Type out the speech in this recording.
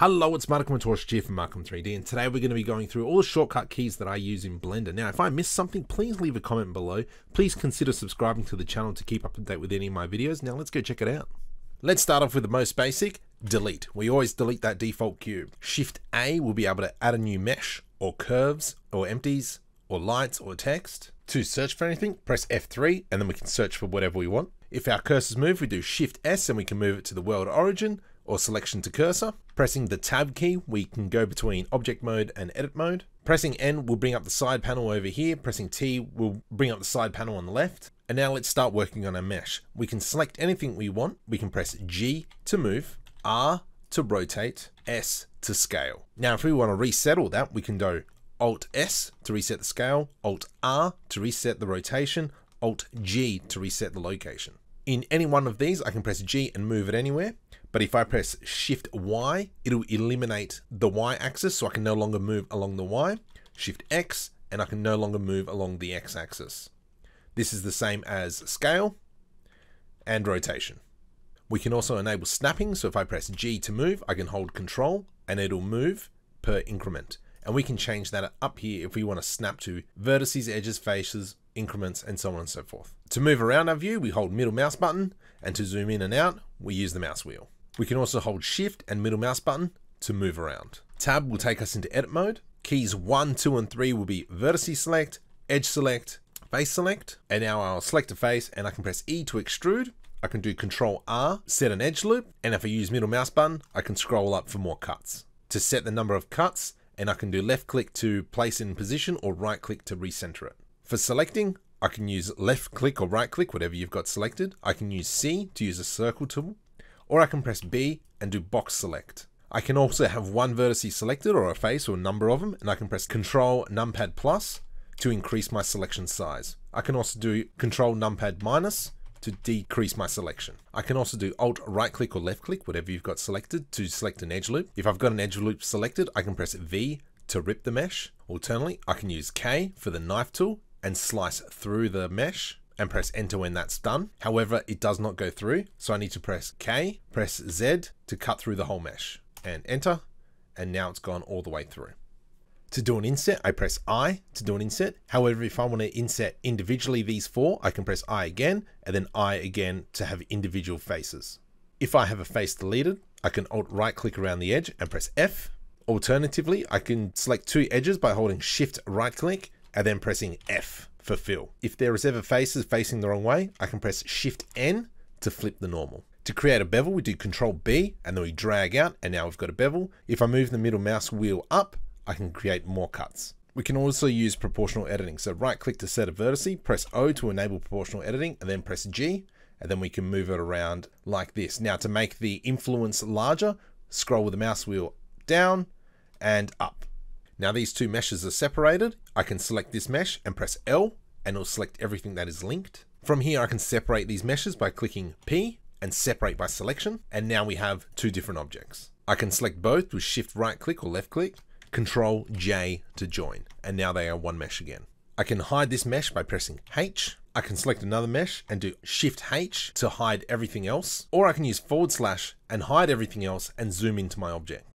Hello, it's Marco Matorch here from Markom 3D, and today we're going to be going through all the shortcut keys that I use in Blender. Now, if I missed something, please leave a comment below. Please consider subscribing to the channel to keep up to date with any of my videos. Now, let's go check it out. Let's start off with the most basic, delete. We always delete that default cube. Shift A will be able to add a new mesh, or curves, or empties, or lights, or text. To search for anything, press F3, and then we can search for whatever we want. If our cursors move, we do Shift S and we can move it to the world origin or selection to cursor. Pressing the tab key, we can go between object mode and edit mode. Pressing N will bring up the side panel over here. Pressing T will bring up the side panel on the left. And now let's start working on our mesh. We can select anything we want. We can press G to move, R to rotate, S to scale. Now, if we want to reset all that, we can go Alt S to reset the scale, Alt R to reset the rotation, Alt G to reset the location. In any one of these, I can press G and move it anywhere. But if I press Shift Y, it'll eliminate the Y axis, so I can no longer move along the Y. Shift X, and I can no longer move along the X axis. This is the same as scale and rotation. We can also enable snapping, so if I press G to move, I can hold control and it'll move per increment. And we can change that up here if we want to snap to vertices, edges, faces, increments, and so on and so forth. To move around our view, we hold middle mouse button, and to zoom in and out, we use the mouse wheel. We can also hold shift and middle mouse button to move around. Tab will take us into edit mode. Keys 1, 2, and 3 will be vertice select, edge select, face select. And now I'll select a face and I can press E to extrude. I can do Control R, set an edge loop. And if I use middle mouse button, I can scroll up for more cuts. To set the number of cuts, and I can do left click to place in position or right click to recenter it. For selecting, I can use left click or right click, whatever you've got selected. I can use C to use a circle tool, or I can press B and do box select. I can also have one vertex selected or a face or a number of them, and I can press Control Numpad plus to increase my selection size. I can also do Control Numpad minus to decrease my selection. I can also do Alt right click or left click, whatever you've got selected, to select an edge loop. If I've got an edge loop selected, I can press V to rip the mesh. Alternately, I can use K for the knife tool and slice through the mesh and press enter when that's done. However, it does not go through. So I need to press K, press Z to cut through the whole mesh and enter. And now it's gone all the way through. To do an inset, I press I to do an inset. However, if I want to inset individually these four, I can press I again and then I again to have individual faces. If I have a face deleted, I can alt right click around the edge and press F. Alternatively, I can select two edges by holding shift right click and then pressing F for fill. If there is ever faces facing the wrong way, I can press Shift N to flip the normal. To create a bevel, we do Control B and then we drag out and now we've got a bevel. If I move the middle mouse wheel up, I can create more cuts. We can also use proportional editing. So right click to set a vertex, press O to enable proportional editing and then press G and then we can move it around like this. Now to make the influence larger, scroll with the mouse wheel down and up. Now these two meshes are separated. I can select this mesh and press L and it'll select everything that is linked. From here I can separate these meshes by clicking P and separate by selection and now we have two different objects. I can select both with shift right click or left click, control J to join and now they are one mesh again. I can hide this mesh by pressing H. I can select another mesh and do shift H to hide everything else or I can use forward slash and hide everything else and zoom into my object.